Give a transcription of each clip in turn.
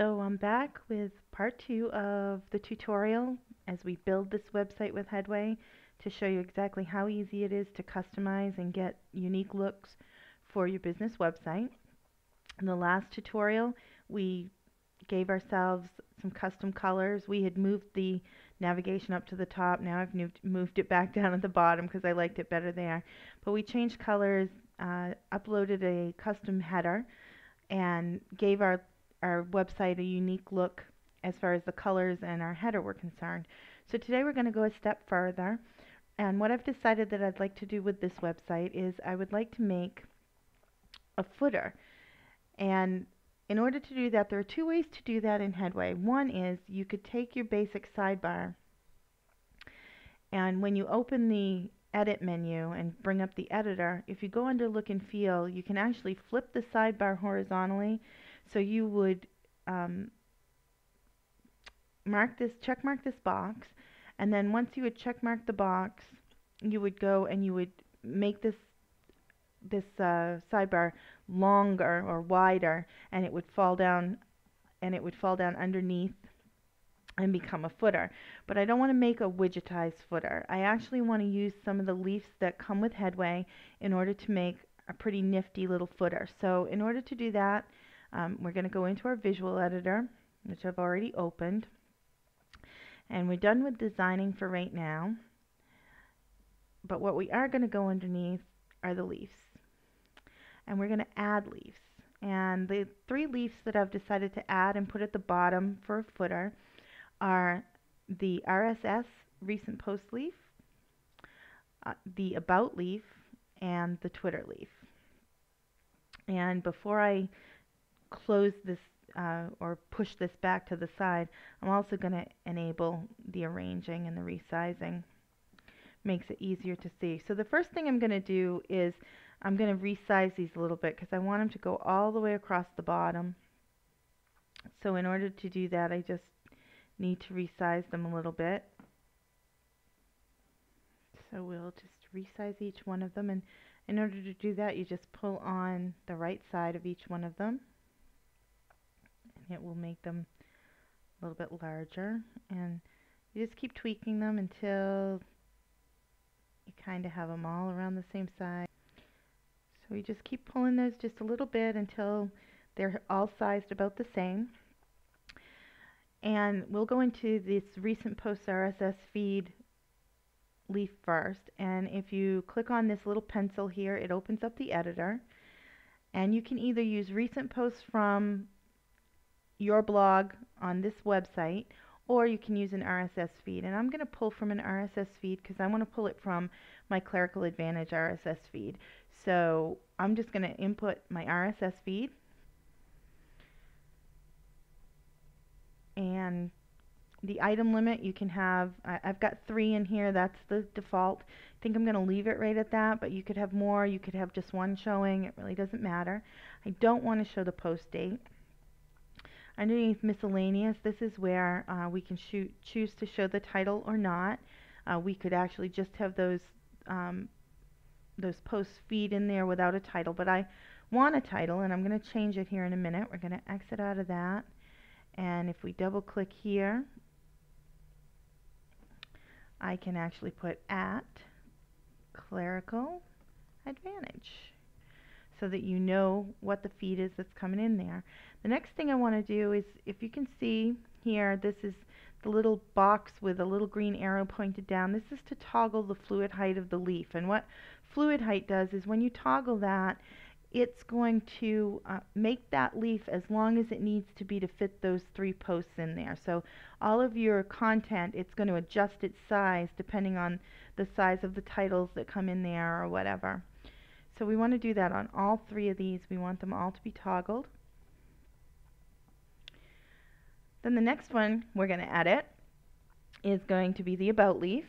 So I'm back with part two of the tutorial as we build this website with Headway to show you exactly how easy it is to customize and get unique looks for your business website. In the last tutorial we gave ourselves some custom colors. We had moved the navigation up to the top. Now I've moved, moved it back down at the bottom because I liked it better there. But we changed colors, uh, uploaded a custom header and gave our our website a unique look as far as the colors and our header were concerned. So today we're going to go a step further and what I've decided that I'd like to do with this website is I would like to make a footer and in order to do that there are two ways to do that in Headway. One is you could take your basic sidebar and when you open the edit menu and bring up the editor if you go under look and feel you can actually flip the sidebar horizontally so you would um, mark this, check mark this box, and then once you would check mark the box, you would go and you would make this this uh, sidebar longer or wider, and it would fall down, and it would fall down underneath and become a footer. But I don't want to make a widgetized footer. I actually want to use some of the leaves that come with Headway in order to make a pretty nifty little footer. So in order to do that, um, we're going to go into our visual editor, which I've already opened. And we're done with designing for right now. But what we are going to go underneath are the leaves. And we're going to add leaves. And the three leaves that I've decided to add and put at the bottom for a footer are the RSS recent post leaf, uh, the about leaf, and the Twitter leaf. And before I close this uh, or push this back to the side, I'm also going to enable the arranging and the resizing. Makes it easier to see. So the first thing I'm going to do is I'm going to resize these a little bit because I want them to go all the way across the bottom. So in order to do that, I just need to resize them a little bit. So we'll just resize each one of them and in order to do that you just pull on the right side of each one of them it will make them a little bit larger and you just keep tweaking them until you kind of have them all around the same size. So you just keep pulling those just a little bit until they're all sized about the same. And we'll go into this recent post RSS feed leaf first. And if you click on this little pencil here, it opens up the editor. And you can either use recent posts from your blog on this website or you can use an RSS feed. And I'm going to pull from an RSS feed because I want to pull it from my Clerical Advantage RSS feed. So I'm just going to input my RSS feed. And the item limit you can have, I, have got three in here, that's the default. I think I'm going to leave it right at that, but you could have more, you could have just one showing, it really doesn't matter. I don't want to show the post date. Underneath miscellaneous, this is where uh, we can shoot, choose to show the title or not. Uh, we could actually just have those um, those posts feed in there without a title, but I want a title and I'm going to change it here in a minute. We're going to exit out of that and if we double click here I can actually put at clerical advantage so that you know what the feed is that's coming in there. The next thing I want to do is, if you can see here, this is the little box with a little green arrow pointed down. This is to toggle the fluid height of the leaf. And what fluid height does is when you toggle that, it's going to uh, make that leaf as long as it needs to be to fit those three posts in there. So all of your content, it's going to adjust its size depending on the size of the titles that come in there or whatever. So we want to do that on all three of these. We want them all to be toggled. Then the next one we're going to edit is going to be the About leaf.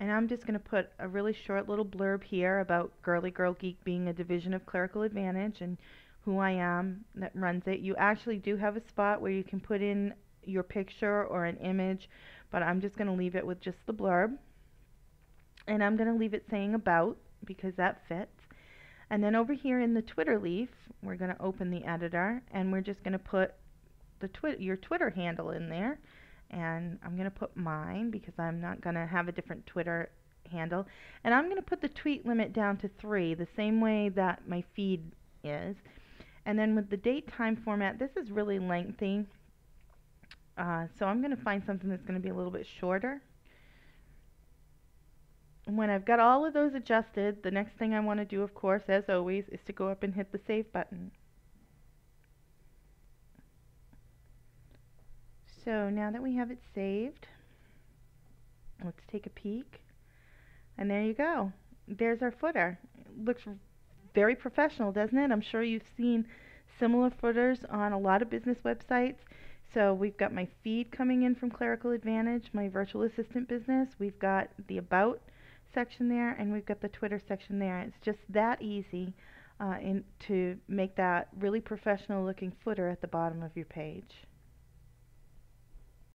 And I'm just going to put a really short little blurb here about Girly Girl Geek being a division of Clerical Advantage and who I am that runs it. You actually do have a spot where you can put in your picture or an image, but I'm just going to leave it with just the blurb. And I'm going to leave it saying about because that fits. And then over here in the Twitter leaf, we're going to open the editor and we're just going to put the twi your Twitter handle in there. And I'm going to put mine because I'm not going to have a different Twitter handle. And I'm going to put the tweet limit down to three, the same way that my feed is. And then with the date time format, this is really lengthy. Uh, so I'm going to find something that's going to be a little bit shorter. When I've got all of those adjusted, the next thing I want to do, of course, as always, is to go up and hit the Save button. So now that we have it saved, let's take a peek. And there you go. There's our footer. It looks very professional, doesn't it? I'm sure you've seen similar footers on a lot of business websites. So we've got my feed coming in from Clerical Advantage, my virtual assistant business. We've got the About section there, and we've got the Twitter section there. It's just that easy uh, in, to make that really professional looking footer at the bottom of your page.